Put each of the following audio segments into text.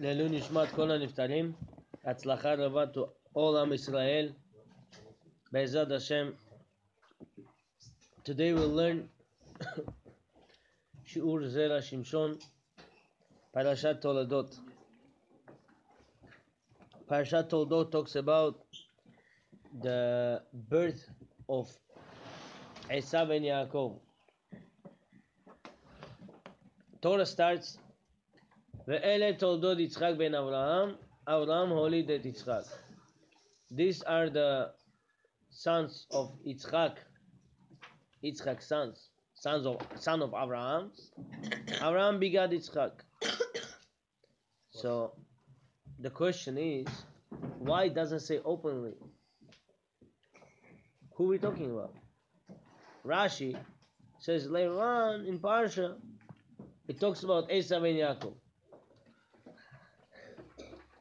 לעילוי נשמת כל הנפטרים, הצלחה רבה to all עם ישראל, בעזרת השם. Today we'll learn שיעור זרע שמשון, פרשת תולדות. פרשת תולדות talks about the birth of Esav and Yaakov. Torah starts Ve'ele toldot Yitzchak ben Avraham. Avraham holy at Yitzchak. These are the sons of Yitzchak. Yitzchak's sons. Sons of, son of Abraham. Abraham begat Yitzchak. So, the question is, why doesn't say openly? Who we talking about? Rashi says later on in Parsha, it talks about Esav and Yaakov.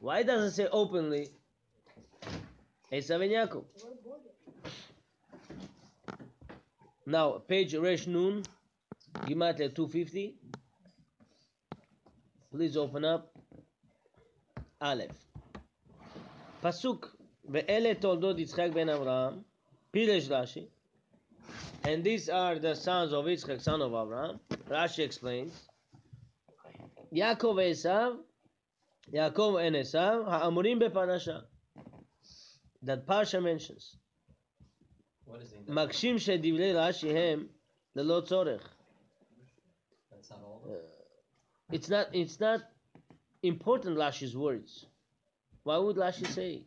Why does it say openly? Esav and Yaakov. Now, page Resh Nun, Gematria 250. Please open up. Aleph. Pasuk, Ve'ele toldot Yitzchak ben Avraham, Piresh Rashi. And these are the sons of Yitzchak, son of Avraham. Rashi explains. Yaakov Esav, Yaakov and Esav, ha'amurim בפרשה. That Parsha mentions. What is the מקשים שדברי רש"י הם ללא צורך. That's not all of it. It's not, it's not important Rashi's words. Why would Rashi say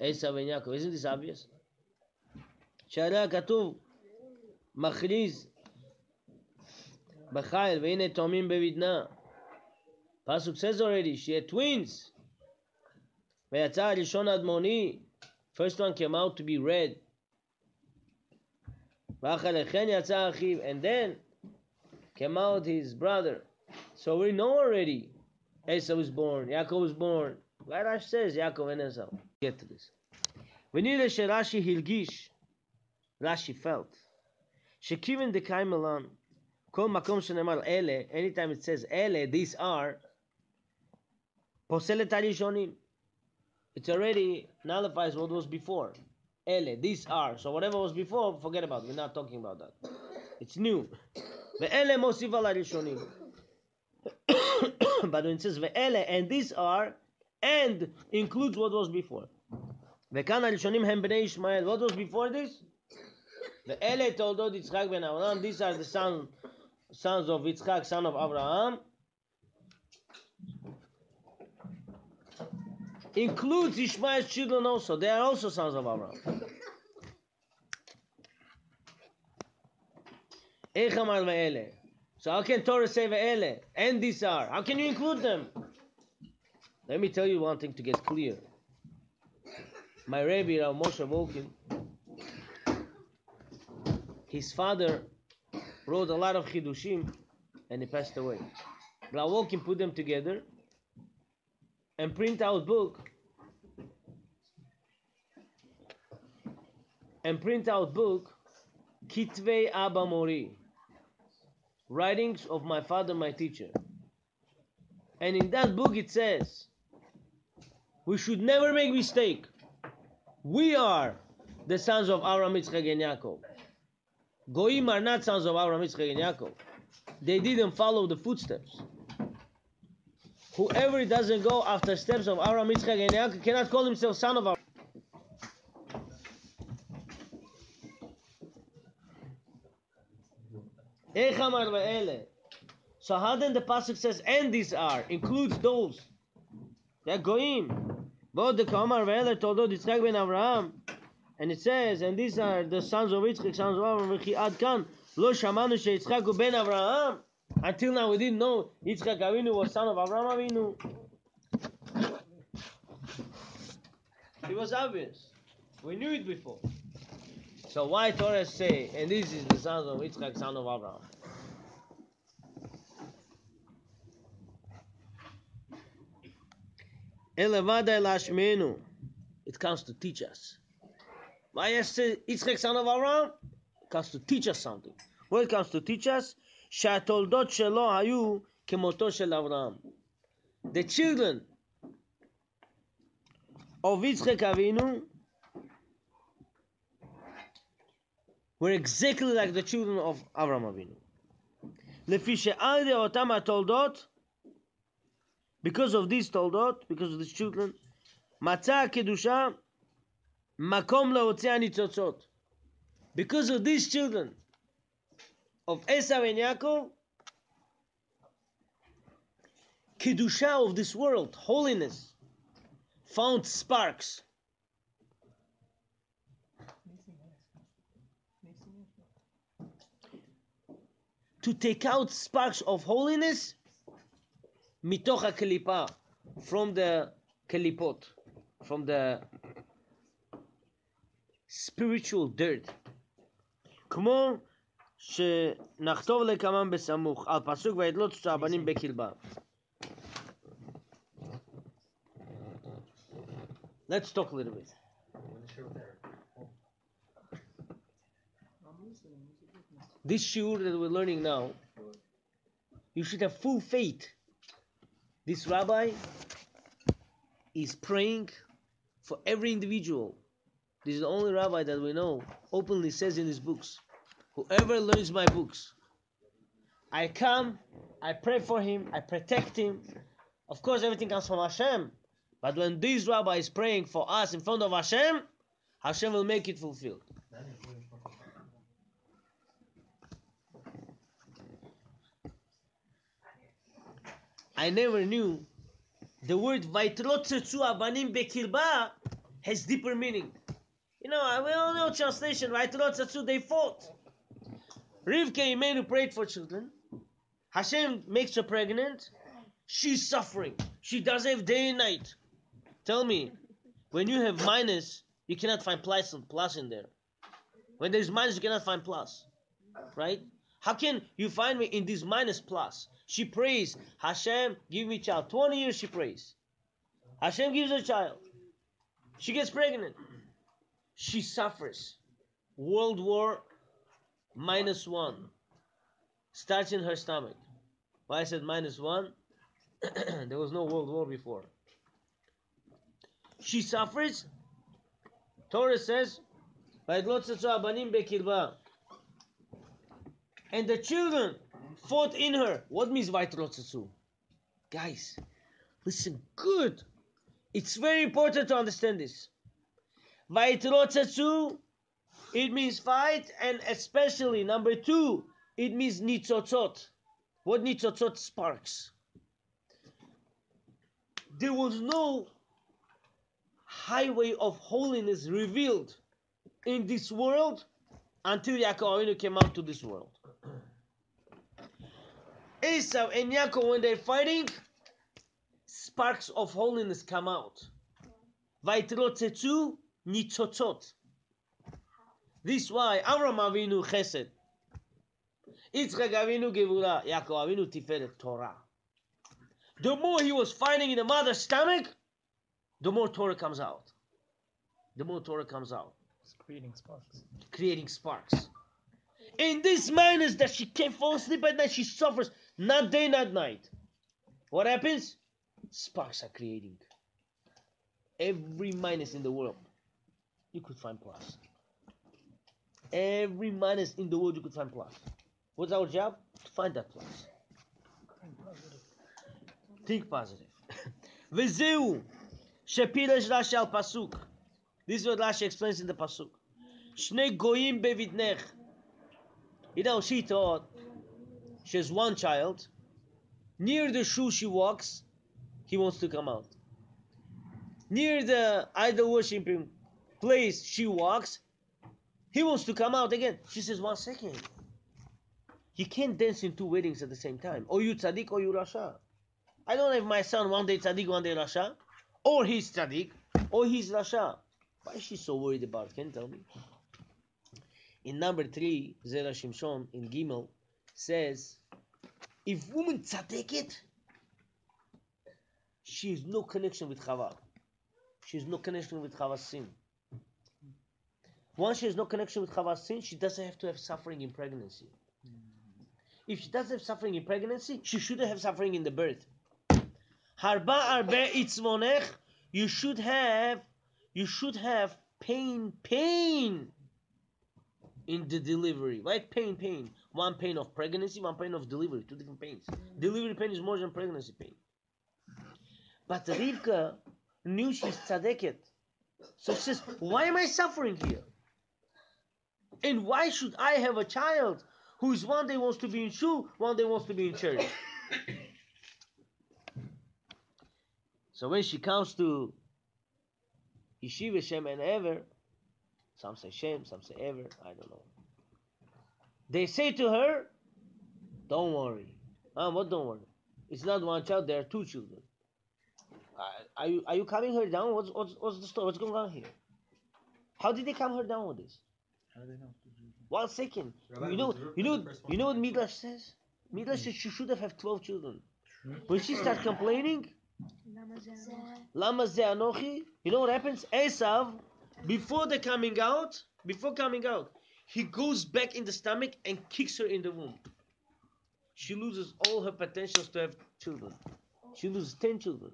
Esav and Yaakov? Isn't this obvious? שהרי הכתוב מכריז בחיל והנה תאומים בבטנה. Pasuk says already, she had twins. First one came out to be red. And then came out his brother. So we know already Esau was born, Yaakov was born. Rashi says Yaakov and Esau. Get to this. We need a Sherashi Hilgish. Rashi felt. Shekiven de Kaimelan. Kol makom ele. Anytime it says ele, these are. פוסל את הראשונים. It already nullifies what was before. אלה, these are. So whatever was before, forget about it. We're not talking about that. It's new. ואלה מוסיף על הראשונים. but when it says ואלה, and these are, and includes what was before. וכאן הראשונים הם בני ישמעאל. What was before this? ואלה תולדות יצחק בן אברהם. These are the son, sons of יצחק, son of Abraham. includes Ishmael's children also. They are also sons of Abraham. So how can Torah say ve'ele? And these are. How can you include them? Let me tell you one thing to get clear. My Rabbi Rav Moshe Volkin, his father wrote a lot of chidushim, and he passed away. Rav Volkin put them together, and print out book. And print out book Kitvei Abba Mori writings of my father my teacher. And in that book it says we should never make mistake. We are the sons of Abraham Yitzchak and Yaakov. Goyim are not sons of Abraham Yitzchak and Yaakov. They didn't follow the footsteps Whoever doesn't go after steps of Avram, Yitzchak, and Yaakov cannot call himself son of Avram. So how then the pasuk says, and these are includes those that goim. Both the Kamar Veler told Yitzchak ben Avraham, and it says, and these are the sons of Yitzchak, sons of Avraham, Ad Kan, Lo Shamanu Yitzchak ben Avraham. Until now we didn't know Yitzchak Avinu was son of Abraham Avinu. It was obvious. We knew it before. So why Torah say, and this is the son of Yitzchak, son of Abraham? It comes to teach us. Why Yitzchak, son of Abraham? It comes to teach us something. What it comes to teach us? שהתולדות שלו היו כמותו של אברהם. the children of Yitzchak Avinu were exactly like the children of Avram Avinu. לפי שעל ידי אותם התולדות, because of these תולדות, because of these children, מצא הקדושה מקום להוציא הניצוצות. Because of these children of Esau and Yaakov, Kedusha of this world, holiness, found sparks. To take out sparks of holiness, mitocha kelipa, from the kelipot, from the spiritual dirt. Come on. שנחתוב לקמם בסמוך, על פסוק וידלות שלושה הבנים בקרבה. Let's talk a little bit. This shiur that we're learning now, you should have full faith. This rabbi is praying for every individual. This is the only rabbi that we know openly says in his books, whoever learns my books, I come, I pray for him, I protect him. Of course, everything comes from Hashem. But when this rabbi is praying for us in front of Hashem, Hashem will make it fulfilled. I never knew the word Vaitrotzetsu Abanim Bekirba has deeper meaning. You know, we all know translation, Vaitrotzetsu, they fought. Rivka Imenu prayed for children. Hashem makes her pregnant. She's suffering. She does have day and night. Tell me, when you have minus, you cannot find and plus, plus in there. When there's minus, you cannot find plus. Right? How can you find me in this minus plus? She prays, Hashem, give me child. 20 years she prays. Hashem gives her a child. She gets pregnant. She suffers. World War minus one starts in her stomach. Why I said minus one? there was no World War before. She suffers. Torah says, and the children fought in her. What means Vaitrotsatsu? Guys, listen good. It's very important to understand this. Vaitrotsatsu, it means fight, and especially number two, it means nitzotzot. What nitzotzot sparks? There was no highway of holiness revealed in this world until Yaakov Avinu came out to this world. Esau and Yaakov, when they're fighting, sparks of holiness come out. Vaitrotzetsu nitzotzot. This is why Avram Avinu chesed. Yitzchak Avinu gevura. Yaakov Avinu tiferet Torah. The more he was fighting in the mother's stomach, the more Torah comes out. The more Torah comes out. It's creating sparks. Creating sparks. In this minus that she can't fall asleep at night, she suffers not day, not night. What happens? Sparks are creating. Every minus in the world, you could find plus. Every minus in the world you could find plus. What's our job? To find that plus. Think positive. Vezeu Shepiresh Rashi al Pasuk. This is what Rashi explains in the Pasuk. Shnei goyim bevidnech. You know, she thought she has one child. Near the shoe she walks, he wants to come out. Near the idol worshiping place she walks, he wants to come out again. She says, one second. You can't dance in two weddings at the same time. Or you tzaddik or you rasha. I don't have my son one day tzaddik, one day rasha. Or he's tzaddik, or he's rasha. Why is she so worried about? Can you tell me? In number three, Zera Shimshon in Gimel says, if woman tzaddiket, she has no connection with Chava. She has no connection with Chava's sin. Once she has no connection with Chava's sin, she doesn't have to have suffering in pregnancy. If she doesn't have suffering in pregnancy, she shouldn't have suffering in the birth. Harba arbe itzvonech. You should have, you should have pain, pain in the delivery. Right? Pain, pain. One pain of pregnancy, one pain of delivery. Two different pains. Delivery pain is more than pregnancy pain. But Rivka knew she's tzadeket. So she says, why am I suffering here? And why should I have a child who's one day wants to be in shul, one day wants to be in church? so when she comes to Yeshiva Shem and Ever, some say Shem, some say Ever, I don't know. They say to her, don't worry. Ah, what don't worry? It's not one child, there are two children. Are you are you calming her down? What's what's what's the story? What's going on here? How did they calm her down with this? How do they know? One second. Rabbi, You know you know you know what Midrash says? Midrash says she should have had twelve children. When she starts complaining, Lama ze anochi, you know what happens? Esav, before the coming out, before coming out, he goes back in the stomach and kicks her in the womb. She loses all her potentials to have children. She loses ten children.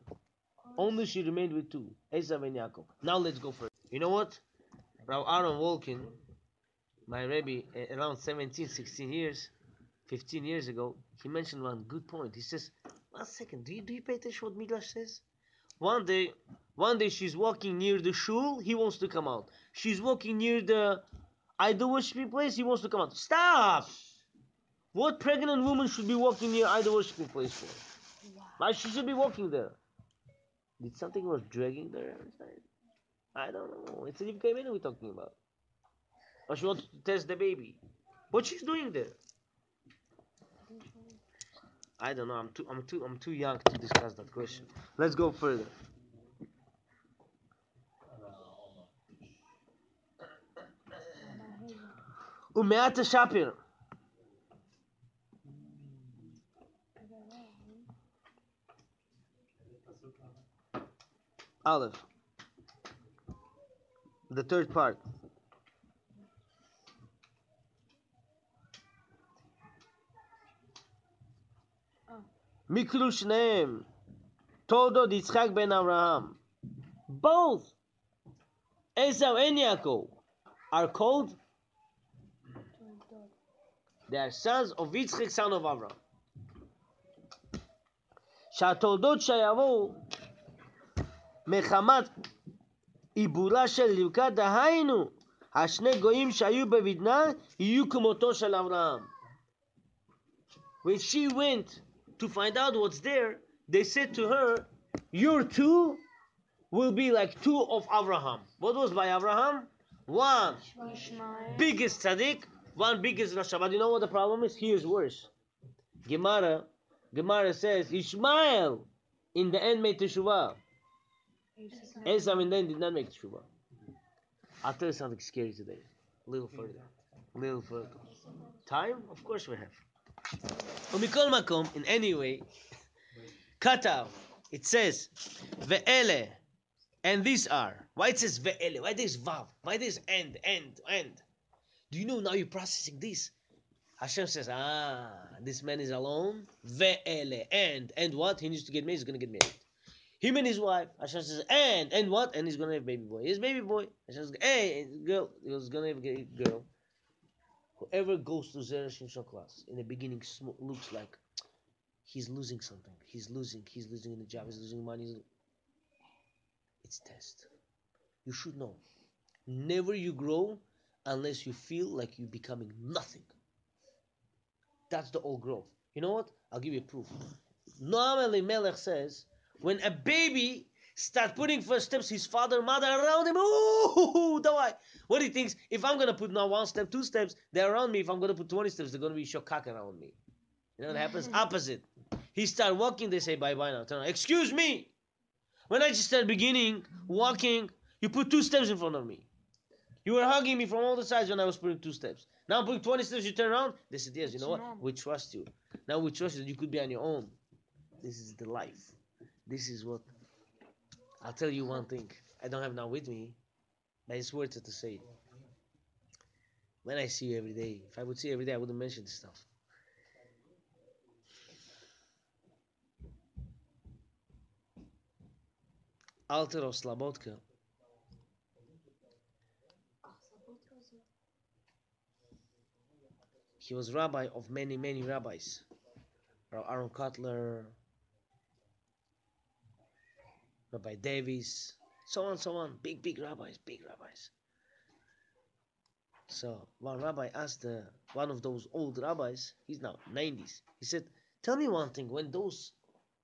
Only she remained with two, Esav and Yaakov. Now let's go further. You know what? Rav Aaron Wolkin, my Rebbe, around 17, 16 years, 15 years ago, he mentioned one good point. He says, one second, do you, do you pay attention what Midrash says? One day, one day she's walking near the shul, he wants to come out. She's walking near the idol worshiping place, he wants to come out. Stop! What pregnant woman should be walking near idol worshiping place for? Why she should be walking there? Did something was dragging there? I don't know. It's Rivka Imenu we're talking about. Or she wants to test the baby. What she's doing there? I don't know. I'm too. I'm too. I'm too young to discuss that question. Let's go further. Umeat Shapir. Aleph. The third part. Mikru Shneim. Toldo Yitzchak ben Abraham. Both Esau and Yaakov are called. They are sons of Yitzchak, son of Abraham. שהתולדות שיבואו מחמת עיבורה של רבקה, דהיינו, השני גויים שהיו בבטנה יהיו כמותו של אברהם. When she went to find out what's there, they said to her, Your two will be like two of Abraham. What was by Abraham? One biggest tzaddik, one biggest rasha. But you know what the problem is? Here's worse. Gemara, Gemara says Ishmael in the end made teshuvah. Esau in the end did not make teshuvah. I'll tell you something scary today. A little further. A little further. Time? Of course we have. ומכל מקום, in any way, katav, it says, ve'ele, and these are. Why it says ve'ele? Why there's vav? Why there's end, end, end? Do you know now you're processing this? Hashem says, ah, this man is alone. Ve'ele, and, and what? He needs to get married, he's going to get married. Him and his wife. Hashem says, and, and what? And he's going to have baby boy. His baby boy. Hashem says, hey, girl, he was going to have a girl. Whoever goes to Zera Shimshon class in the beginning looks like he's losing something. He's losing. He's losing in the job. He's losing money. It's test. You should know. Never you grow unless you feel like you're becoming nothing. That's the old growth. You know what? I'll give you a proof. Noam Elimelech says when a baby start putting first steps, his father, mother around him, ooh, do I? What he thinks, if I'm gonna put now one step, two steps, they're around me. If I'm gonna put 20 steps, they're gonna be shokak around me. You know what happens? Opposite. He start walking, they say bye bye now. Turn around. Excuse me. When I just start beginning walking, you put two steps in front of me. You were hugging me from all the sides when I was putting two steps. Now I'm putting 20 steps, you turn around. They said, yes, you know what? We trust you. Now we trust you that you could be on your own. This is the life. This is what. I'll tell you one thing. I don't have now with me, but it's worth it to say. When I see you every day, if I would see you every day, I wouldn't mention this stuff. Alter of Slabodka. He was rabbi of many, many rabbis. Aaron Kotler, Rabbi Davis, so on, so on. Big, big rabbis, big rabbis. So one rabbi asked uh, one of those old rabbis, he's now 90s, he said, Tell me one thing, when those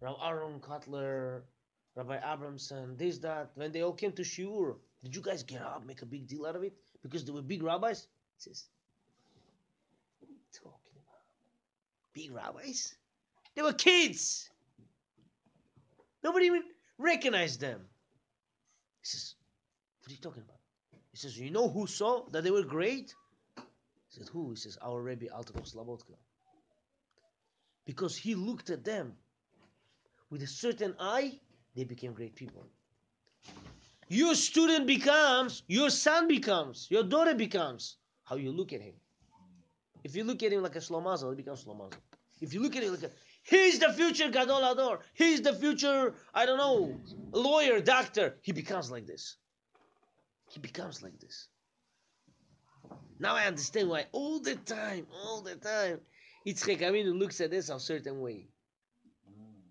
Rabbi Aaron Kotler, Rabbi Abramson, this, that, when they all came to Shiur, did you guys get up, make a big deal out of it? Because they were big rabbis? He says, What are you talking about? Big rabbis? They were kids! Nobody even recognized them. He says, What are you talking about? He says, You know who saw that they were great? He said, Who? He says, Our Rebbe Alter of Slabodka. Because he looked at them with a certain eye, they became great people. Your student becomes, your son becomes, your daughter becomes how you look at him. If you look at him like a Shlomazel, he becomes Shlomazel. If you look at him like a, he's the future Gadol Ador, he's the future, I don't know, lawyer, doctor, he becomes like this. He becomes like this. Now I understand why all the time, all the time, Yitzchak Avinu looks at this a certain way.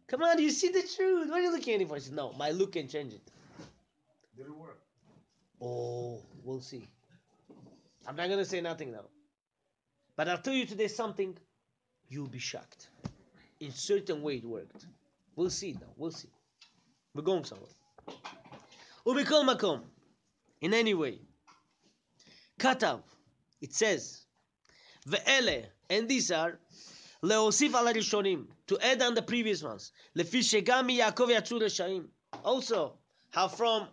Come on, you see the truth. What are you looking at it for? He says, no, my look can change it. Did it work? Oh, we'll see. I'm not gonna say nothing now. But I'll tell you today something, you'll be shocked in certain way it worked. We'll see now. We'll see. We're going somewhere. Ubikol makom. In any way. Katav. It says. Ve'ele. And these are. Leosif al Rishonim. To add on the previous ones. Lefi shegami Yaakov yatzu. Also. How from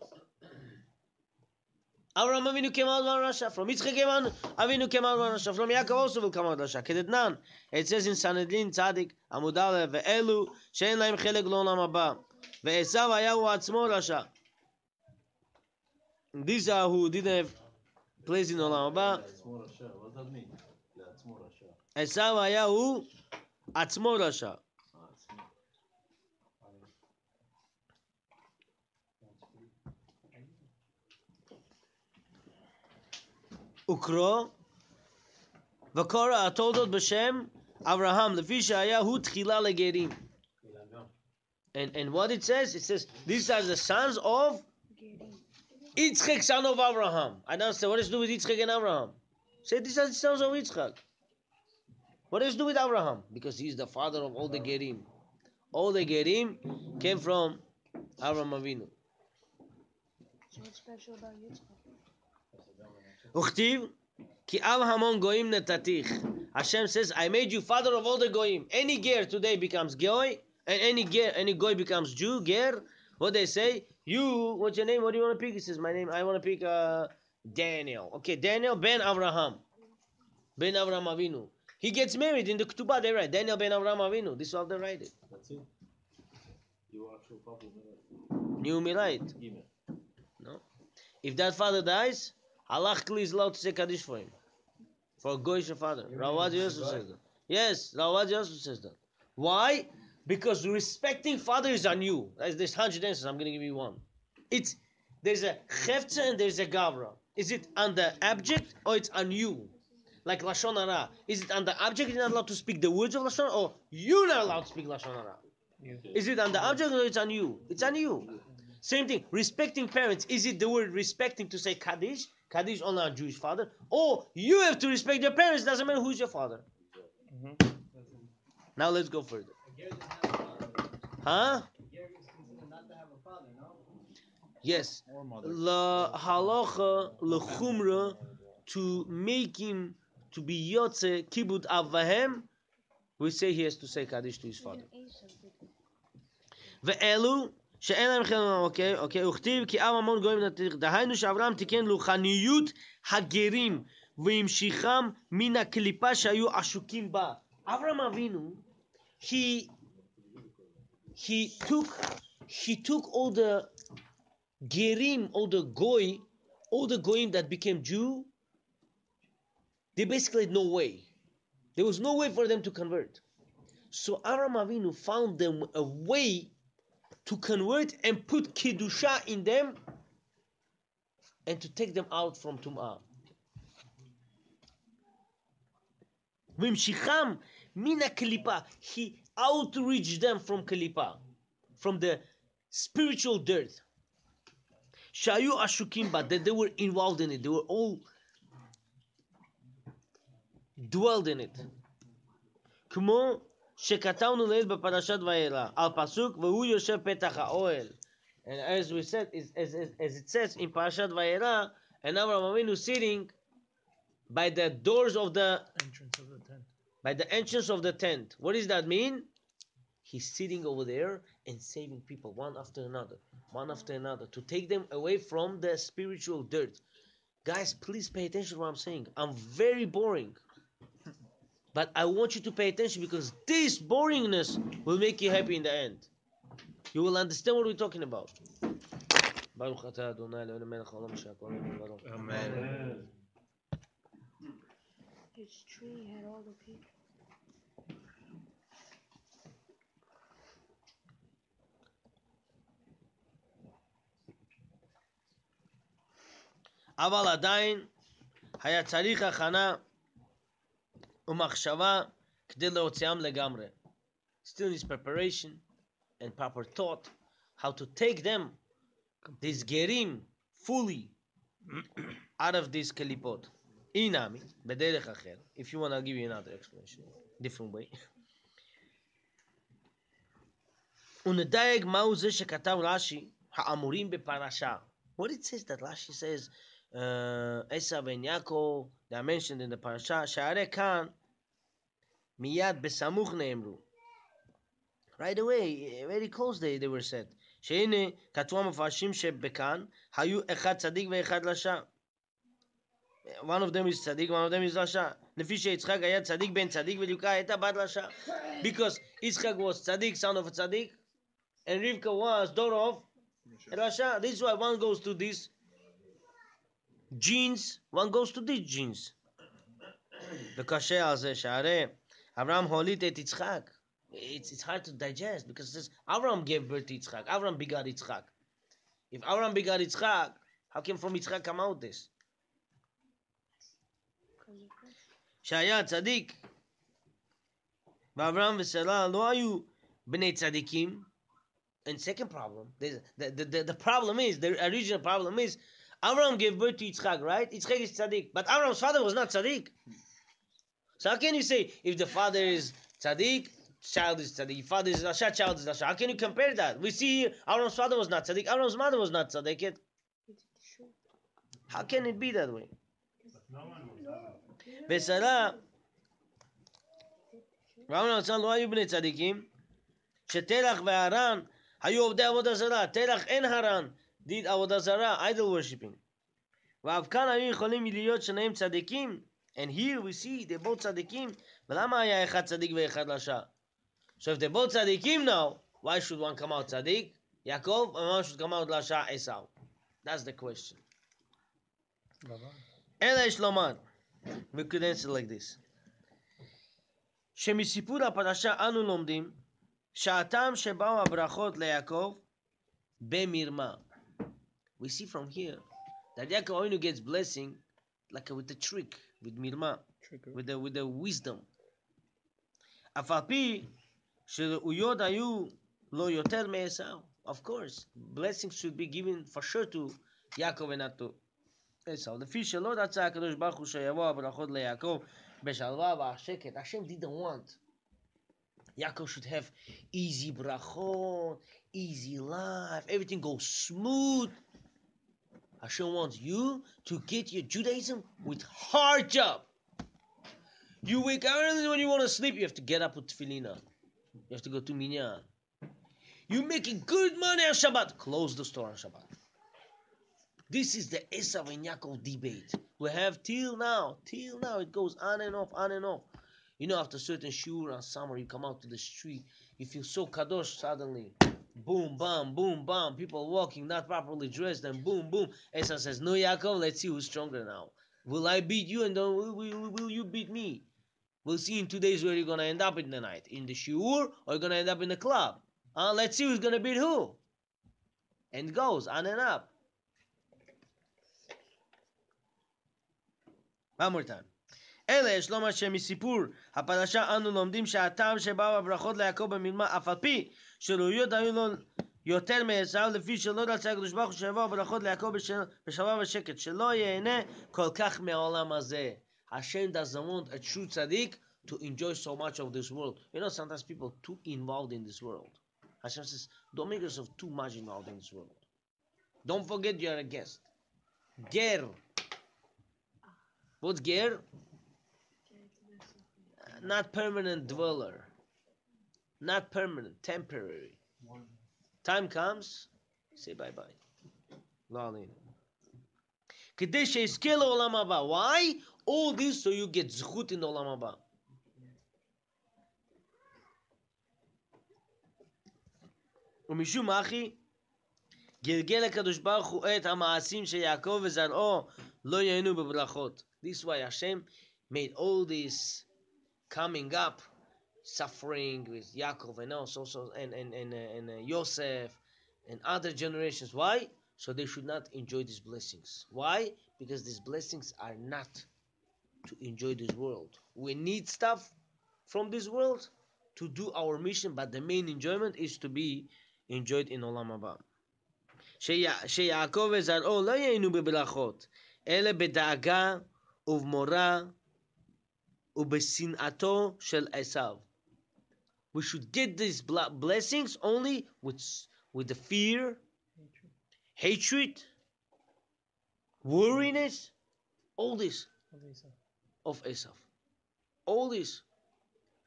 אברהם אבינו כמאוד מן רשע, פלום יצחק כמאן אבינו כמאוד מן רשע, פלום יעקב אוסו וכמאוד רשע, כדתנן, אצל זין סנדלין צדיק עמוד א', ואלו שאין להם חלק לעולם הבא, ועשו היה הוא עצמו רשע. דיזה הוא who didn't have place in עולם הבא. עשו היה הוא עצמו רשע. ukro. Vakora atoldot b'shem Avraham lefisha tchila legerim. And and what it says, it says these are the sons of Yitzchak, son of Abraham. I don't understand what is do with Yitzchak and Abraham. Say these are the sons of Yitzchak. What is do with Abraham? Because he's the father of all the Gerim. All the Gerim came from Avraham Avinu. So what's special about Yitzchak? Uchtiv, ki al hamon goyim netatich. Hashem says, I made you father of all the goyim. Any ger today becomes goy, and any ger, any goy becomes Jew, ger. What they say? You, what's your name? What do you want to pick? He says, my name, I want to pick uh, Daniel. Okay, Daniel ben Avraham. Ben Avraham Avinu. He gets married in the Ketubah, they write. Daniel ben Avraham Avinu. This is how they write it. That's it. Your actual father. New Milite. No. If that father dies, Allah is allowed to say Kaddish for him. For Goyish father. Rawad Yosef says that. Yes, Rawad Yosef says that. Why? Because respecting father is on you. There's, hundred answers. I'm going to give you one. It's there's a chefza and there's a gavra. Is it on the object or it's on you? Like lashon hara. Is it on the object? You're not allowed to speak the words of lashon, or you're not allowed to speak lashon hara. Is it on the object or it's on you? It's on you. Same thing. Respecting parents. Is it the word respecting to say kaddish? Kaddish on our Jewish father, or you have to respect your parents, doesn't matter who's your father. Mm-hmm. Now let's go further. Huh? Yes. La halacha lechumra to make him to be yotze kibud avahem. We say he has to say kaddish to his father. The elu שאין להם חלק, אוקיי, אוקיי, וכתיב כי אב המון גויים נתיך, דהיינו שאברהם תיקן לוחניות הגרים והמשיכם מן הקליפה שהיו עשוקים בה. אברהם אבינו, he, he took, he took all the gerim, all the goy, all the goyim that became Jew, they basically had no way. There was no way for them to convert. So Avram Avinu found them a way to convert and put Kedusha in them and to take them out from Tum'ah. Vimshicham mina Kalipa. He outreached them from Kalipa, from the spiritual dirt. Shayu Ashukimba, that they were involved in it. They were all dwelled in it. Kumo. שכתבנו לעיל בפרשת וירא, על פסוק, והוא יושב פתח האוהל. And as we said, as, as, as it says in Parashat Vayera, and Avraham Avinu sitting by the doors of the Entrance of the tent. by the entrance of the tent. What does that mean? He's sitting over there and saving people one after another, one after another, to take them away from the spiritual dirt. Guys, please pay attention to what I'm saying. I'm very boring. But I want you to pay attention because this boringness will make you happy in the end. You will understand what we're talking about. ברוך אתה אדוני אלוהינו מלך העולם שהכל נהיה בדברו. Amen. His tree had all the people. אבל עדיין היה צריך הכנה ומחשבה כדי להוציאם לגמרי. Still needs preparation and proper thought how to take them, these gerim, fully out of these kalipot. אינמי, בדרך אחר, if you want I'll give you another explanation, different way. ונדייג מהו זה שכתב רש"י, האמורים בפרשה. What it says that Rashi says, uh, עשו בן יעקב, they are mentioned in the parasha, שהרי כאן מיד בסמוך נאמרו. Right away, very close they, they were said. שהנה, כתבו המפרשים שבכאן, היו אחד צדיק ואחד רשע. One of them is צדיק, one of them is רשע. לפי שיצחק היה צדיק בן צדיק ולבקה הייתה בת רשע. Because יצחק was צדיק, son of a צדיק, and Rivka was daughter of Rasha. This is why one goes to these genes, one goes to these genes. וקשה על זה שהרי אברהם הוליד את יצחק. It's, it's hard to digest because it says Abraham gave birth to Yitzchak. Abraham begot Yitzchak. If Abraham begot Yitzchak, how can from Yitzchak come out this? Because of that. שהיה צדיק. ואברהם ושרה לא היו בני צדיקים. And second problem, the, the, the, the problem is, the original problem is, Abraham gave birth to Yitzchak, right? Yitzchak is tzaddik. But Abraham's father was not tzaddik. So how can you say, if the father is tzaddik, child is tzaddik, if father is rasha, child is rasha? How can you compare that? We see here, Abraham's father was not tzaddik, Abraham's mother was not tzaddik. Yet, He did the show. how can it be that way? No one was ושרה, ואמרנו לעצמם לא היו בני צדיקים, שתרח והרן היו עובדי עבודה זרה, תרח אין הרן, did עבודה זרה, idol worshipping. ואף כאן היו יכולים להיות שניהם צדיקים, and here we see they both צדיקים, ולמה היה אחד צדיק ואחד רשע? So if they both צדיקים now, why should one come out צדיק, יעקב, and one should come out רשע, עשו? That's the question. אלא יש לומר, we could answer like this. שמסיפור הפרשה אנו לומדים שהטעם שבאו הברכות ליעקב במרמה. We see from here that Yaakov Avinu gets blessing like with a trick, with מרמה, Trickery. with the, with the wisdom. אף על פי שראויות היו לו יותר מעשו. Of course, blessings should be given for sure to Yaakov and not to עשו. לפי שלא רצה הקדוש ברוך הוא שיבוא הברכות ליעקב בשלווה והשקט. Hashem didn't want. Yaakov should have easy brachot, easy life, everything goes smooth. Hashem wants you to get your Judaism with hard job. You wake up early when you want to sleep, you have to get up with tefillin. You have to go to minyan. You're making good money on Shabbat. Close the store on Shabbat. This is the Esav and Yaakov debate. We have till now, till now, it goes on and off, on and off. You know, after certain shur on summer, you come out to the street, you feel so kadosh suddenly. Boom, bam, boom, bam. People walking not properly dressed, and boom, boom. Esav says, No, Yaakov, let's see who's stronger now. Will I beat you, and then will, will, will you beat me? We'll see in two days where you're gonna end up in the night. In the shur, or you're gonna end up in the club. Uh, let's see who's gonna beat who. And it goes on and up. One more time. אלה יש לומר שמסיפור הפרשה אנו לומדים שהטעם שבאו הברכות ליעקב במלמה אף על פי שלאויות היו לו יותר מעשו לפי שלא רצה הקדוש ברוך הוא שיבואו הברכות ליעקב בשל- בשלווה ושקט שלא ייהנה כל כך מהעולם הזה. Hashem doesn't want a true tzaddik to enjoy so much of this world. You know, sometimes people too involved in this world. Hashem says, don't make yourself too much involved in this world. Don't forget you're a guest. Ger. What's ger? Not permanent dweller. Not permanent, temporary. Time comes, say bye bye. לא עלינו. כדי שיזכה לעולם הבא. Why? All this so you get זכות in העולם הבא. ומשום מה אחי, גלגל הקדוש ברוך הוא את המעשים של יעקב וזרעו לא ייהנו בברכות. This is why Hashem made all this coming up, suffering with Yaakov and also so and and and, uh, and uh, Yosef and other generations. Why? So they should not enjoy these blessings. Why? Because these blessings are not to enjoy this world. We need stuff from this world to do our mission, but the main enjoyment is to be enjoyed in עולם הבא. שיע- שיעקב וזרעו לא ייהנו בברכות, אלא בדאגה ובמורא ובשנאתו של עשיו. We should get these blessings only with, with the fear, hatred, worriness, all this of Esau. All this.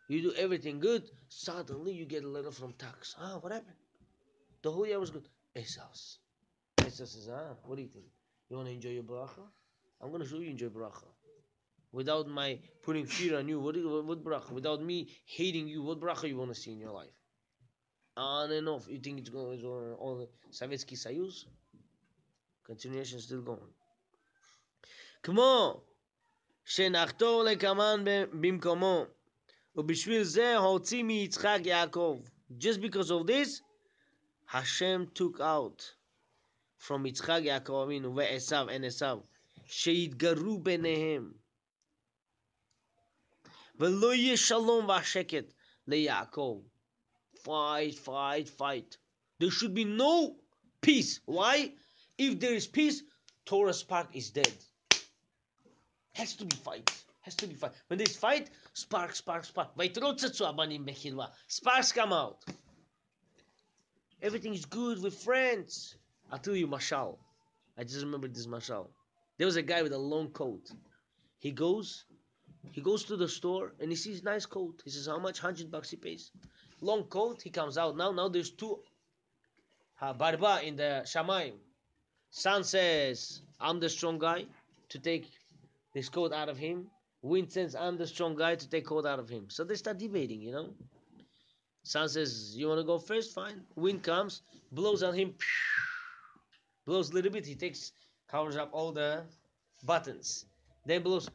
You do everything good, suddenly you get a letter from tax. Ah, what happened? The whole year was good. Esau's. Esau says, ah, what do you think? You want to enjoy your bracha? I'm going to show you enjoy bracha Without my putting fear on you, what, what, what bracha? Without me hating you, what bracha you want to see in your life? On and off. You think it's going to all the Sovietsky Soyuz? Continuation still going. כמו שנחתור לקמן ב- במקומו, ובשביל זה הוציא מיצחק יעקב. Just because of this, Hashem took out from יצחק יעקב אבינו ועשיו and עשיו, שהתגרו ביניהם. V'lo yeh shalom v'asheket leYaakov. Fight, fight, fight. There should be no peace. Why? If there is peace, Torah spark is dead. Has to be fight. Has to be fight. When there is fight, spark, spark, spark. Sparks come out. Everything is good with friends. I'll tell you, Mashal. I just remember this Mashal. There was a guy with a long coat. He goes he goes to the store and he sees nice coat. He says, "How much? Hundred bucks he pays." Long coat. He comes out now. Now there's two uh, barba in the shamayim. Sun says, "I'm the strong guy to take this coat out of him." Wind says, "I'm the strong guy to take coat out of him." So they start debating, you know. Sun says, "You want to go first? Fine." Wind comes, blows on him, blows a little bit. He takes, covers up all the buttons, then blows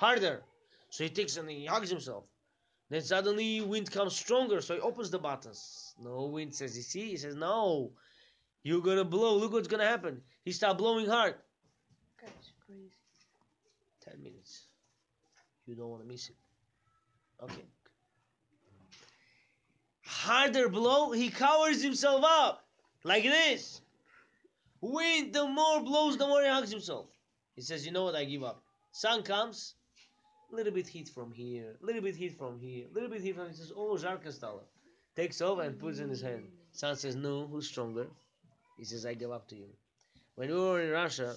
harder. So he takes and he hugs himself. Then suddenly wind comes stronger, so he opens the buttons. No wind says, "You see?" He says, "No, you're gonna blow. Look what's gonna happen." He start blowing hard. Guy's crazy. Ten minutes. You don't want to miss it. Okay. Harder blow, he covers himself up like this. Wind, the more blows, the more he hugs himself. He says, "You know what? I give up." Sun comes, little bit heat from here, little bit heat from here, little bit heat from here. He says, oh, Jarkastala. Takes over and puts in his hand. San says, no, who's stronger? He says, I give up to you. When we were in Russia,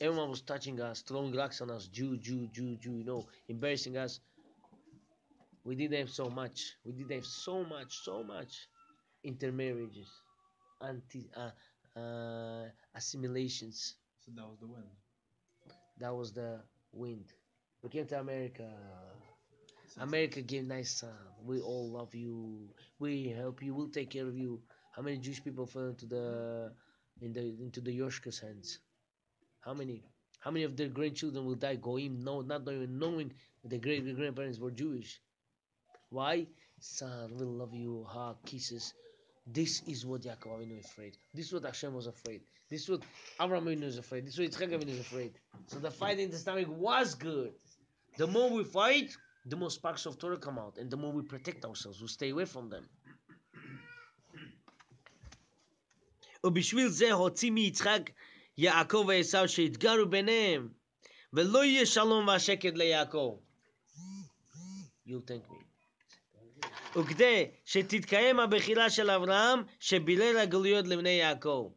everyone was touching us, throwing rocks on us, Jew, Jew, Jew, Jew, you know, embarrassing us. We did have so much. We did have so much, so much intermarriages, anti, uh, uh, assimilations. So that was the wind. That was the wind. We came to America. America gave nice sun. We all love you. We help you. We'll take care of you. How many Jewish people fell into the in the into the Yoshka's hands? How many? How many of their grandchildren will die goyim? No, not even knowing that their great grandparents were Jewish. Why? son, we love you, hug, kisses. This is what Yaakov Avinu is afraid. This is what Hashem was afraid. This is what Avraham Avinu is afraid. This is what Yitzchak Avinu is afraid. So the fight in the stomach was good. The more we fight, the more sparks of Torah come out, and the more we protect ourselves, we stay away from them. ובשביל זה הוציא מיצחק יעקב ועשו שהתגרו ביניהם, ולא יהיה שלום והשקט ליעקב. You'll thank me. וכדי שתתקיים הבחירה של אברהם, שבילל הגלויות לבני יעקב.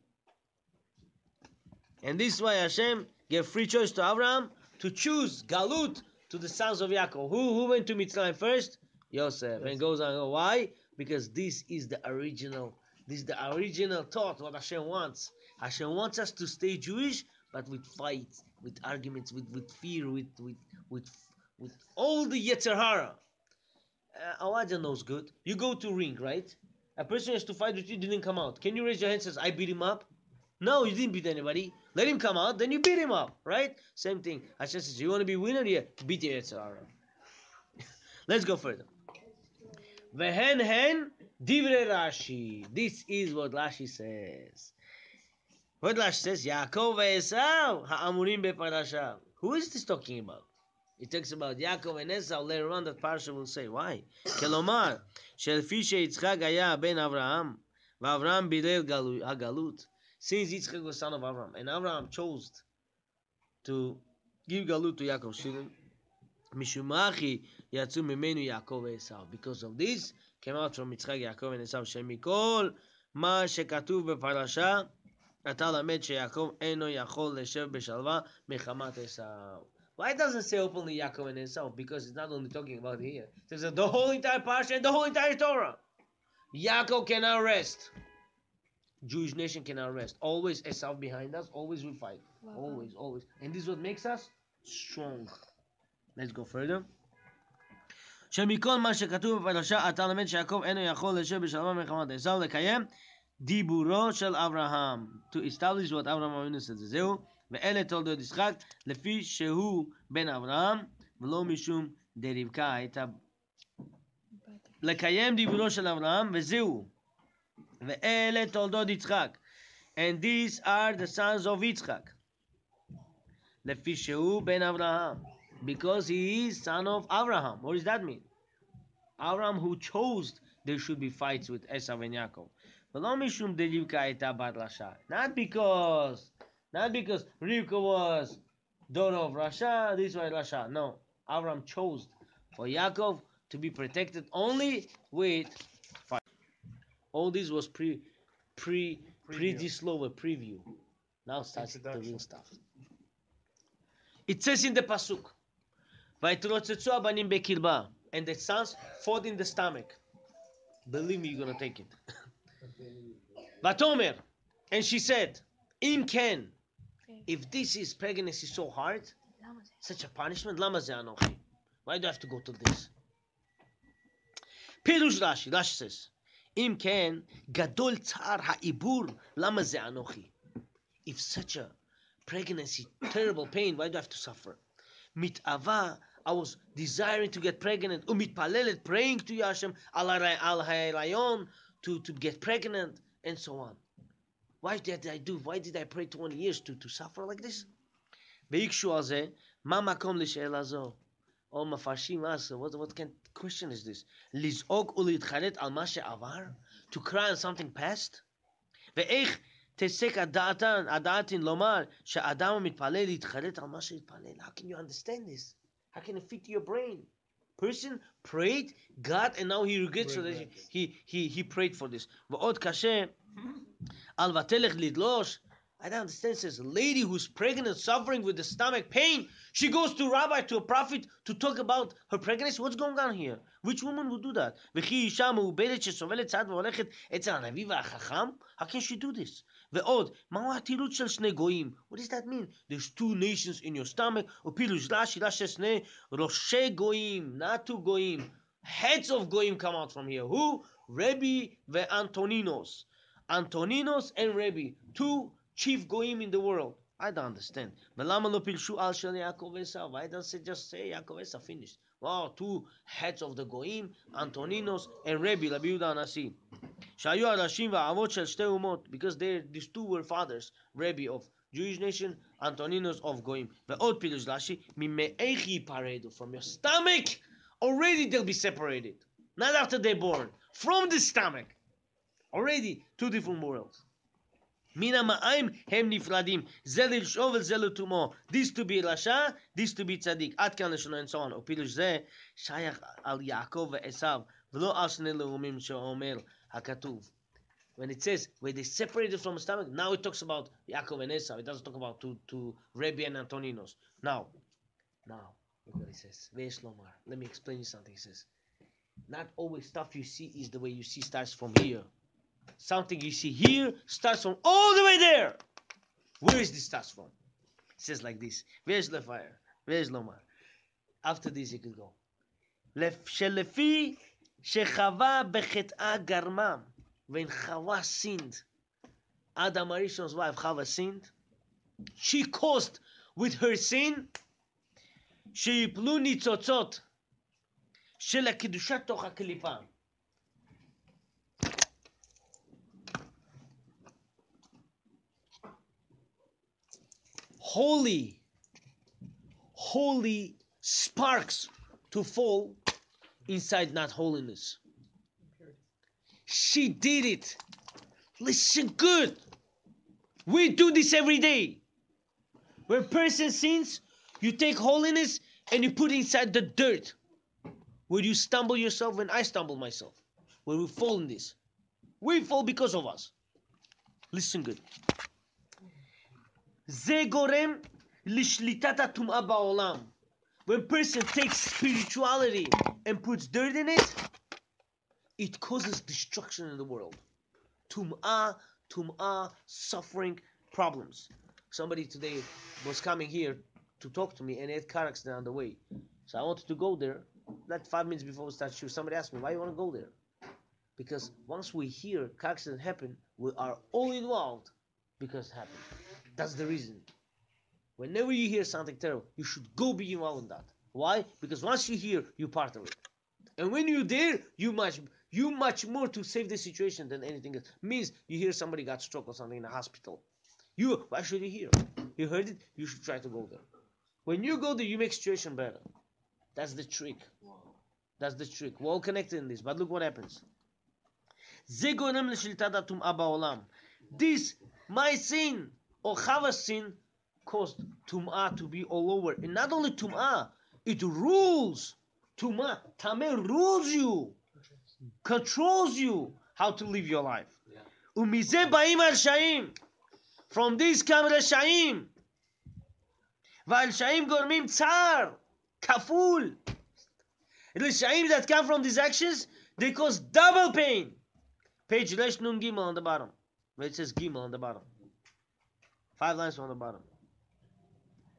And this is why Hashem gave free choice to Abraham to choose Galut to the sons of Yaakov. Who, who went to Mitzrayim first? Yosef. And goes on. Why? Because this is the original. This is the original thought. What Hashem wants. Hashem wants us to stay Jewish, but with fights, with arguments, with, with fear, with with with with all the Yetzer Hara. Uh, Awaja knows good. You go to ring, right? A person has to fight with you, didn't come out. Can you raise your hand and says, I beat him up? No, you didn't beat anybody. Let him come out, then you beat him up, right? Same thing. Hashem says, You want to be winner here? Beat your Yetzer Hara. Let's go further. Vehen hen divre Rashi. This is what Rashi says. What Rashi says, Yaakov ve'esav ha'amurim be'parasha. Who is this talking about? It talks about Yaakov and Esau. Later on, That parasha will say why. Kelomar, shelfi she'yitzchak ben Avraham, vaAvraham bilel ha'galut. since Yitzchak was son of Abraham, and Abraham chose to give galut to Yaakov, shouldn't משום מה אחי יצאו ממנו יעקב ועשו. Because of this came out from יצחק יעקב ועשו, שמכל מה שכתוב בפרשה, אתה למד שיעקב אינו יכול לשב בשלווה מחמת עשו. Why it doesn't say openly Yaakov and Esau? Because it's not only talking about here. It says the whole entire parsha and the whole entire Torah. Yaakov cannot rest. Jewish nation cannot rest. Always Esau behind us. Always we fight. Always, always. And this is what makes us strong. Let's go further. שמכל מה שכתוב בפרשה אתה למד שיעקב אינו יכול לשב בשלווה מלחמת עשו לקיים דיבורו של אברהם. To establish what אברהם אבינו said זהו ואלה תולדות יצחק לפי שהוא בן אברהם ולא משום דרבקה הייתה לקיים דיבורו של אברהם וזהו and these are the sons of Yitzchak. Lefi Shehu ben Abraham. Because he is son of Abraham. What does that mean? Abraham who chose there should be fights with Esav and Yaakov. Not because, not because Rivka was daughter of Rasha, this was Rasha. No, Abraham chose for Yaakov to be protected only with all this was pre, pre, pre this preview. Now starts the real stuff. It says in the pasuk, and the sons fought in the stomach. Believe me, you're gonna take it. Vatomer, and she said, "Im ken." If this is pregnancy so hard, such a punishment, Why do I have to go to this? Pirush Rashi, Rashi says, אם כן, גדול צער העיבור, למה זה אנוכי? If such a pregnancy, terrible pain, why do I have to suffer? מתאווה, I was desiring to get pregnant, ומתפללת, praying to Yashem, על הרי- על ההיריון, to, to get pregnant, and so on. Why did I do? Why did I pray 20 years to, to suffer like this? ויקשו על זה, מה מקום לשאלה זו? או מפרשים אז, what, what kind of question is this? לזעוק ולהתחרט על מה שעבר? To cry on something past? ואיך תסק הדעתן, הדעתן לומר שאדם המתפלל להתחרט על מה שהתפלל? How can you understand this? How can it fit your brain? Person prayed, God, and now he regrets that he, he, he, he prayed for this. ועוד קשה, על ותלך לדלוש, I don't understand. Says a lady who's pregnant, suffering with the stomach pain. She goes to rabbi, to a prophet, to talk about her pregnancy. What's going on here? Which woman would do that? וכי אישה מעובדת שסובלת צעד והולכת אצל הנביא והחכם? How can she do this? ועוד, מהו התירוץ של שני גויים? What does that mean? There's two nations in your stomach. ופירוש רש"י, רש"י שני ראשי גויים, not two גויים. Heads of goyim come out from here. Who? Rebbe ve'Antoninos. Antoninos and Rebbe, two chief goyim in the world. I don't understand. ולמה לא פילשו על של יעקב ועשו? Why don't they just say יעקב ועשו? Finished. Oh, two heads of the goyim, Antoninos and Rebbe, Rabbi Yehuda Anasi. שהיו הראשים והאבות של שתי אומות, because they, these two were fathers, Rebbe of Jewish nation, Antoninos of Goyim. ועוד פירוש רש"י, ממאיך ייפרדו, from your stomach, already they'll be separated. Not after they're born, from the stomach. Already two different worlds. Mina ma'aim hem nifradim Ze lirshov zelu tumo This to be rasha, this to be tzadik Ad kan lashon and so on. Upilush ze shayach al Yaakov ve'esav. V'lo al shnei sh'omer hakatuv. When it says where they separated from the stomach, now it talks about Yaakov and Esav. It doesn't talk about to to Rabbi and Antoninos. Now, now, look what he says. Ve'esh lomar. Let me explain you something. He says, not always stuff you see is the way you see starts from here. Something you see here starts from all the way there. Where is this starts from? It says like this. Ve'esh lefire. Ve'esh lomar. After this you could go. לפ- שלפי שחווה בחטאה גרמם, when Chava sinned, Adam Arishon's wife Chava sinned, she caused with her sin שיפלו ניצוצות של הקדושה תוך הקליפה. Holy, holy sparks to fall inside not holiness. She did it. Listen good. We do this every day. When person sins, you take holiness and you put inside the dirt. Where you stumble yourself and I stumble myself. Where we fall in this. We fall because of us. Listen good. Zegorem lishlitata tum'a ba'olam. When person takes spirituality and puts dirt in it, it causes destruction in the world. Tum'a, tum'a, suffering, problems. Somebody today was coming here to talk to me and had car accident on the way. So I wanted to go there. Not five minutes before we start show, somebody asked me, why you want to go there? Because once we hear car accident happen, we are all involved because it happened. That's the reason. Whenever you hear something terrible, you should go be involved in that. Why? Because once you hear, you part of it. And when you're there, you much you much more to save the situation than anything else. Means you hear somebody got stroke or something in the hospital. You why should you hear? You heard it, you should try to go there. When you go there, you make situation better. That's the trick. That's the trick. We're all connected in this, but look what happens. This my sin or have a sin caused tum'ah to be all over. And not only tum'ah, it rules tum'ah. Tame rules you, controls you how to live your life. Umize ba'im al sha'im. From this come shayim While sha'im gormim tsar, kaful. The sha'im that come from these actions, they cause double pain. Page Lesh Nun Gimel on the bottom. Where it says Gimel on the bottom. Five lines from the bottom.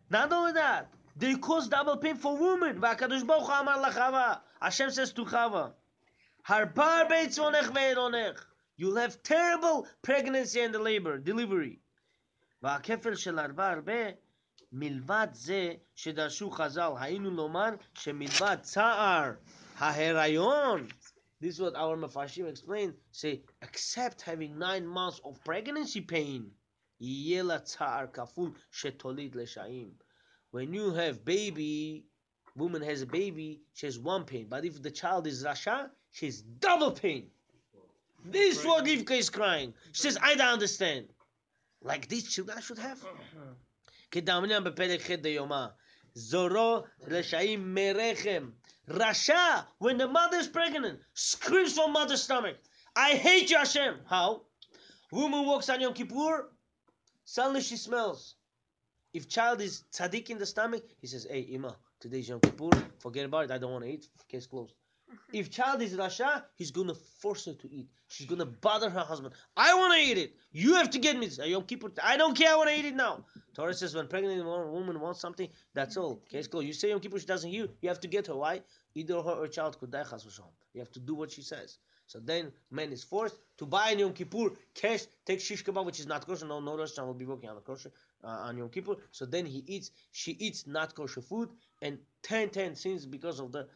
Not only that, they cause double pain for women. והקדוש ברוך הוא אמר לחווה, Hashem says to Chava, הרבה הרבה צונך ועירונך. You'll have terrible pregnancy and labor, delivery. והכפל של הרבה הרבה, מלבד זה שדרשו חז"ל, היינו לומר שמלבד צער ההיריון, this is what our mafashim explain, say, except having nine months of pregnancy pain, יהיה לה צער כפול שתוליד לשעים. When you have baby, woman has a baby, she has one pain. But if the child is Rasha, she has double pain. This is what Rivka is crying. She says, I don't understand. Like these children should have. כדאמנם בפרק ח' דיומא. זורו רשעים מרחם. Rasha, when the mother is pregnant, screams from mother's stomach, I hate you, Hashem. How? Woman walks on Yom Kippur, suddenly she smells. If child is tzaddik in the stomach, he says, Hey, Ima, today's Yom Kippur, forget about it, I don't want to eat, case closed. Mm-hmm. If child is Rasha, he's going to force her to eat. She's going to bother her husband. I want to eat it. You have to get me this. Yom Kippur, I don't care, I want to eat it now. Torah says when pregnant woman wants something, that's all. Case closed. You say Yom Kippur, she doesn't hear, you have to get her. Why? Either her or child could die. You have to do what she says. So then man is forced to buy on Yom Kippur cash, take shish kebab, which is not kosher. No, no restaurant will be working on the kosher uh, on Yom Kippur. So then he eats, she eats not kosher food, and 10 10 sins because of the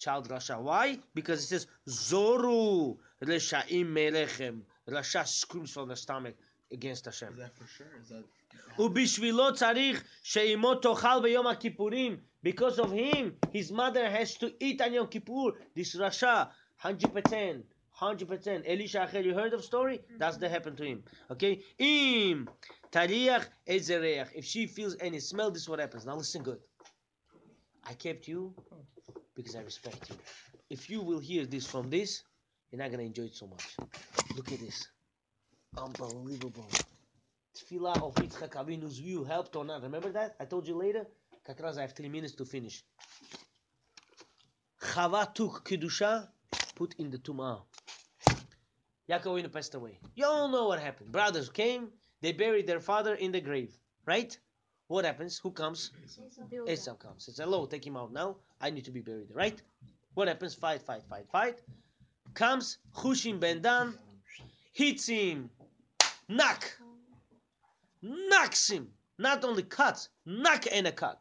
child Rasha. Why? Because it says Zoru Reshaim Melechem. Rasha screams from the stomach against Hashem. Is that for sure? Is that ובשבילו צריך שאמו תאכל ביום הכיפורים. Because of him, his mother has to eat on Yom Kippur. This Rasha, 100%. 100%. Elisha Acher, you heard of story? That's that happened to him. Okay? Im tariach ezereach. If she feels any smell, this is what happens. Now listen good. I kept you because I respect you. If you will hear this from this, you're not going to enjoy it so much. Look at this. Unbelievable tefillah of Yitzchak Avinu's view helped or not. Remember that? I told you later. Katraz, I have three minutes to finish. Chava took kedusha, put in the tumah. Yaakov Avinu passed away. You all know what happened. Brothers came, they buried their father in the grave. Right? What happens? Who comes? Esau comes. Says, hello, take him out now. I need to be buried. Right? What happens? Fight, fight, fight, fight. Comes Hushim Ben Dan, hits him, knock, knocks him. Not only cuts, knock and a cut.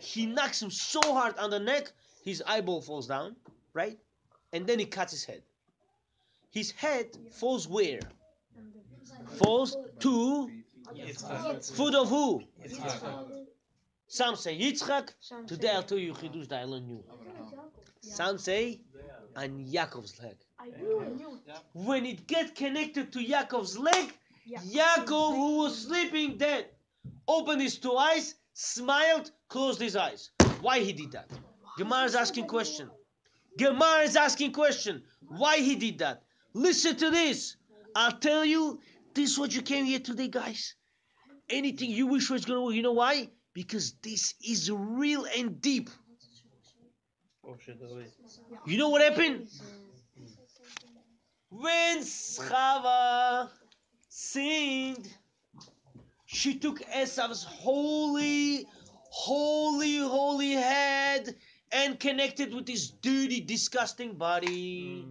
He knocks him so hard on the neck, his eyeball falls down, right? And then he cuts his head. His head falls where? Falls to foot of who? Some say Yitzchak. Today I'll tell you Chidush that I learned new. Some say on Yaakov's leg. I knew, I knew. When it get connected to Yaakov's leg, Yaakov, who was sleeping dead, opened his two eyes, smiled, closed his eyes. Why he did that? Gemara is asking question. Gemara is asking question. Why he did that? Listen to this. I'll tell you, this is what you came here today, guys. Anything you wish was gonna work. You know why? Because this is real and deep. Oh shit, wait. You know what happened? When Chava sinned, she took Esav's holy, holy, holy head and connected with his dirty, disgusting body.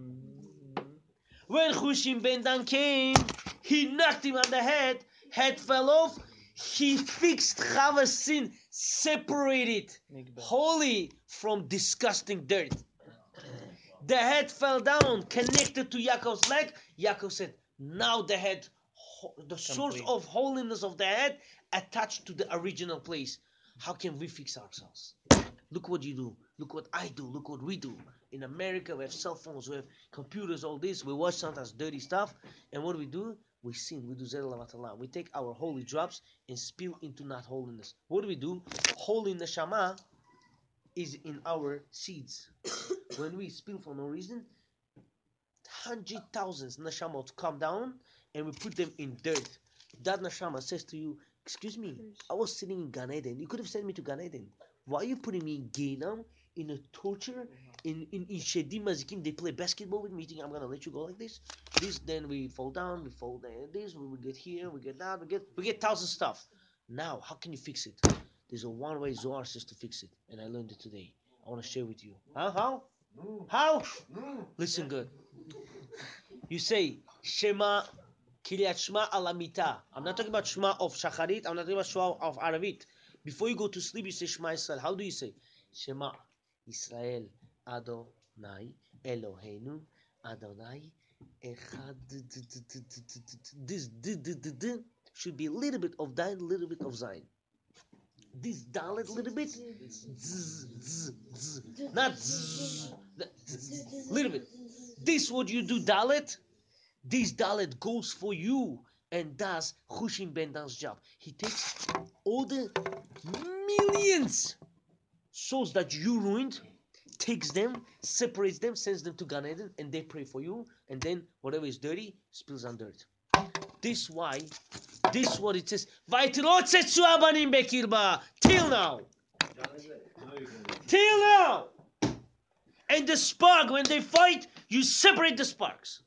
When Hushim Ben Dan came, he knocked him on the head, head fell off. He fixed Chava's sin, separated holy from disgusting dirt. The head fell down, connected to Yaakov's leg. Yaakov said, Now the head, the source Complete. of holiness of the head, attached to the original place. How can we fix ourselves? Look what you do. Look what I do. Look what we do. In America, we have cell phones, we have computers, all this. We watch sometimes dirty stuff. And what do we do? We sin. We do Zerah We take our holy drops and spill into not holiness. What do we do? Holy neshama is in our seeds. when we spill for no reason, hundred thousands neshamot come down and we put them in dirt. That neshama says to you, "Excuse me, I was sitting in Gan Eden. You could have sent me to Gan Eden. Why are you putting me in Gehenna, in a torture, mm-hmm. in in, in Shedim Mazikim? They play basketball with me. You think I'm gonna let you go like this? This, then we fall down, we fall down. This, we, we get here, we get that, we get we get thousand stuff. Now, how can you fix it? There's a one-way Zohar says to fix it, and I learned it today. I want to share with you. Huh? How? How? Listen good. You say Shema Kiryat Shema Alamita. I'm not talking about Shema of Shacharit. I'm not talking about Shema of Aravit. Before you go to sleep, you say Shema Israel. How do you say? Shema Israel Adonai Eloheinu Adonai Echad. This should be a little bit of Dain, a little bit of Zain. This Dalet, a little bit. Not little bit. This what you do, Dalet. This Dalet goes for you and does Hushim Ben Dan's job. He takes all the millions souls that you ruined, takes them, separates them, sends them to Gan Eden, and they pray for you. And then whatever is dirty spills on dirt. This why, this what it says. Till now. Till now. And the spark, when they fight, you separate the sparks.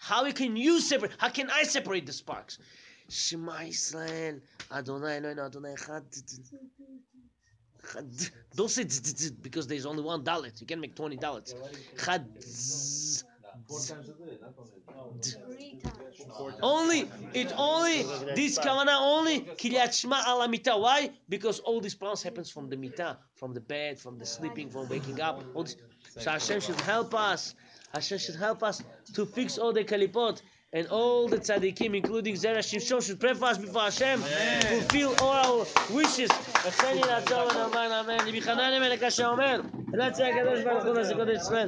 How can you separate? How can I separate the sparks? Shema Israel, Adonai Eloheinu Adonai Echad. Chad. Don't say because there's only one dalet. You can make 20 dalets. Chad. Only, it only, this kavana only, kiryat shema ala mita. Why? Because all these problems happens from the mita, from the bed, from the sleeping, from waking up. All this. So Hashem should help us. Hashem should help us to fix all the kalipot. And all the tzaddikim, including Zera Shimshon, should pray for us before Hashem, fulfill all our wishes. וכן יהיה לעצור ונאמן אמן. ליבי חנן אמן לקשה אומר, אלא צה הקדוש ברוך הוא לעשות קודש ישראל.